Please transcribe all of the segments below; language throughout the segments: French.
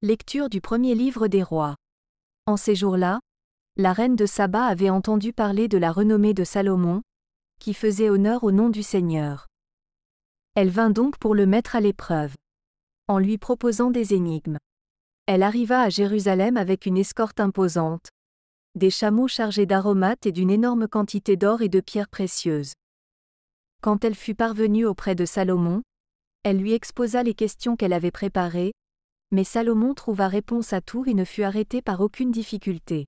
Lecture du premier livre des rois. En ces jours-là, la reine de Saba avait entendu parler de la renommée de Salomon, qui faisait honneur au nom du Seigneur. Elle vint donc pour le mettre à l'épreuve. En lui proposant des énigmes. Elle arriva à Jérusalem avec une escorte imposante. Des chameaux chargés d'aromates et d'une énorme quantité d'or et de pierres précieuses. Quand elle fut parvenue auprès de Salomon, elle lui exposa les questions qu'elle avait préparées, mais Salomon trouva réponse à tout et ne fut arrêté par aucune difficulté.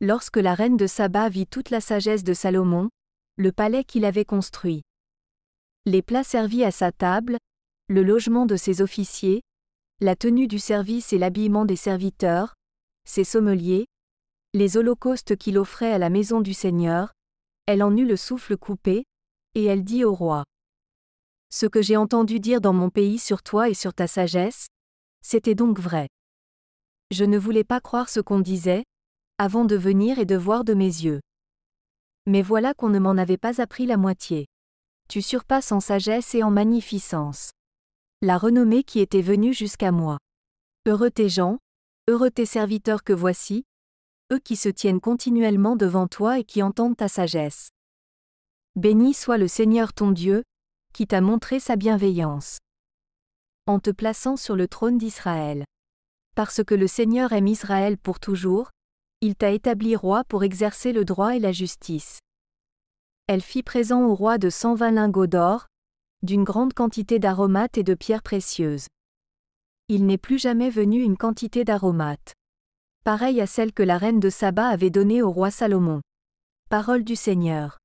Lorsque la reine de Saba vit toute la sagesse de Salomon, le palais qu'il avait construit, les plats servis à sa table, le logement de ses officiers, la tenue du service et l'habillement des serviteurs, ses sommeliers, les holocaustes qu'il offrait à la maison du Seigneur, elle en eut le souffle coupé, et elle dit au roi. Ce que j'ai entendu dire dans mon pays sur toi et sur ta sagesse, c'était donc vrai. Je ne voulais pas croire ce qu'on disait, avant de venir et de voir de mes yeux. Mais voilà qu'on ne m'en avait pas appris la moitié. Tu surpasses en sagesse et en magnificence. La renommée qui était venue jusqu'à moi. Heureux tes gens, heureux tes serviteurs que voici, eux qui se tiennent continuellement devant toi et qui entendent ta sagesse. Béni soit le Seigneur ton Dieu, qui t'a montré sa bienveillance en te plaçant sur le trône d'Israël. Parce que le Seigneur aime Israël pour toujours, il t'a établi roi pour exercer le droit et la justice. Elle fit présent au roi de cent vingt lingots d'or, d'une grande quantité d'aromates et de pierres précieuses. Il n'est plus jamais venu une quantité d'aromates. Pareille à celle que la reine de Saba avait donnée au roi Salomon. Parole du Seigneur.